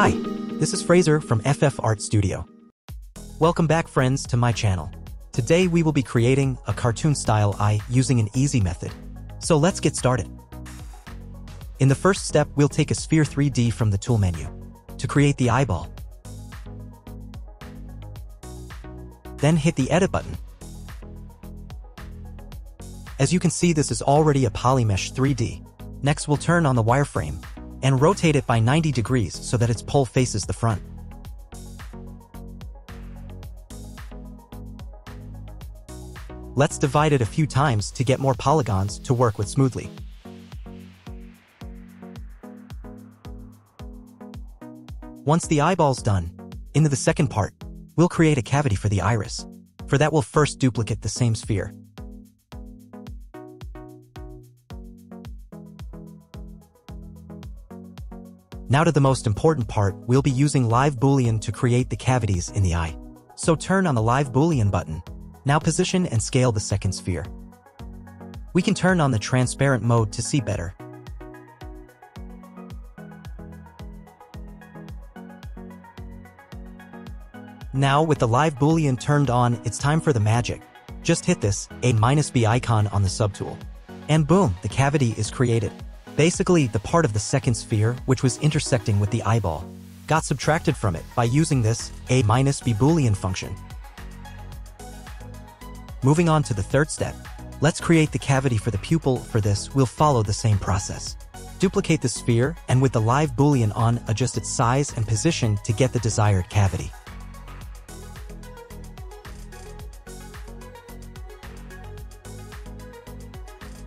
Hi, this is Fraser from FF Art Studio. Welcome back friends to my channel. Today we will be creating a cartoon-style eye using an easy method. So let's get started. In the first step, we'll take a Sphere 3D from the tool menu to create the eyeball. Then hit the Edit button. As you can see, this is already a Polymesh 3D. Next, we'll turn on the wireframe and rotate it by 90 degrees so that its pole faces the front. Let's divide it a few times to get more polygons to work with smoothly. Once the eyeball's done, into the second part, we'll create a cavity for the iris. For that we'll first duplicate the same sphere. Now to the most important part, we'll be using Live Boolean to create the cavities in the eye. So turn on the Live Boolean button. Now position and scale the second sphere. We can turn on the transparent mode to see better. Now with the Live Boolean turned on, it's time for the magic. Just hit this A-B icon on the subtool. And boom, the cavity is created. Basically, the part of the second sphere, which was intersecting with the eyeball, got subtracted from it by using this a minus b boolean function. Moving on to the third step, let's create the cavity for the pupil. For this, we'll follow the same process. Duplicate the sphere, and with the live boolean on, adjust its size and position to get the desired cavity.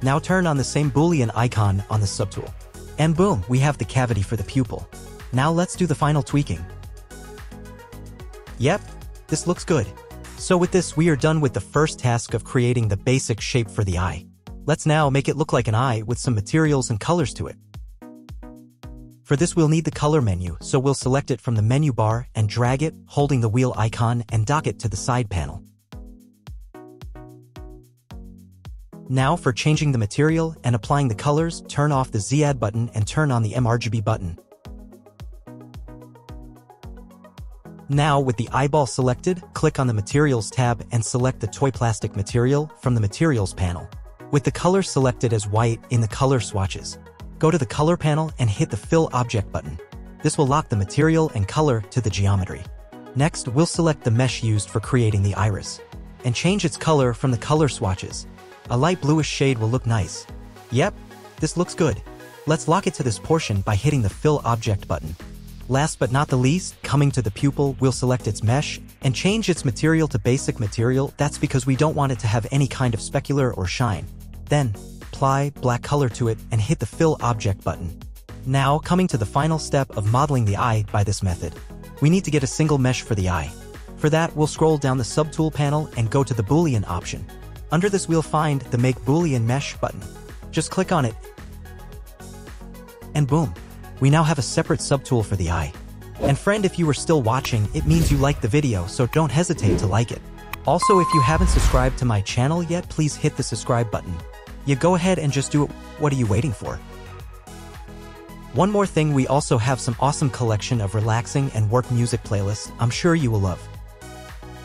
Now turn on the same boolean icon on the subtool. And boom, we have the cavity for the pupil. Now let's do the final tweaking. Yep, this looks good. So with this, we are done with the first task of creating the basic shape for the eye. Let's now make it look like an eye with some materials and colors to it. For this we'll need the color menu, so we'll select it from the menu bar and drag it, holding the wheel icon and dock it to the side panel. Now for changing the material and applying the colors, turn off the Z-Add button and turn on the mRGB button. Now with the eyeball selected, click on the Materials tab and select the toy plastic material from the Materials panel. With the color selected as white in the color swatches, go to the Color panel and hit the Fill Object button. This will lock the material and color to the geometry. Next, we'll select the mesh used for creating the iris and change its color from the color swatches a light bluish shade will look nice. Yep, this looks good. Let's lock it to this portion by hitting the Fill Object button. Last but not the least, coming to the pupil, we'll select its mesh and change its material to basic material. That's because we don't want it to have any kind of specular or shine. Then, apply black color to it and hit the Fill Object button. Now, coming to the final step of modeling the eye by this method, we need to get a single mesh for the eye. For that, we'll scroll down the Subtool panel and go to the Boolean option. Under this we'll find the Make Boolean Mesh button. Just click on it, and boom, we now have a separate subtool for the eye. And friend, if you are still watching, it means you like the video, so don't hesitate to like it. Also, if you haven't subscribed to my channel yet, please hit the subscribe button. You go ahead and just do it. What are you waiting for? One more thing, we also have some awesome collection of relaxing and work music playlists I'm sure you will love.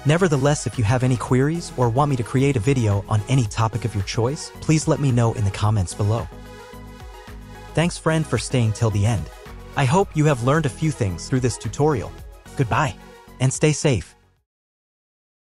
Nevertheless, if you have any queries or want me to create a video on any topic of your choice, please let me know in the comments below. Thanks friend for staying till the end. I hope you have learned a few things through this tutorial. Goodbye, and stay safe.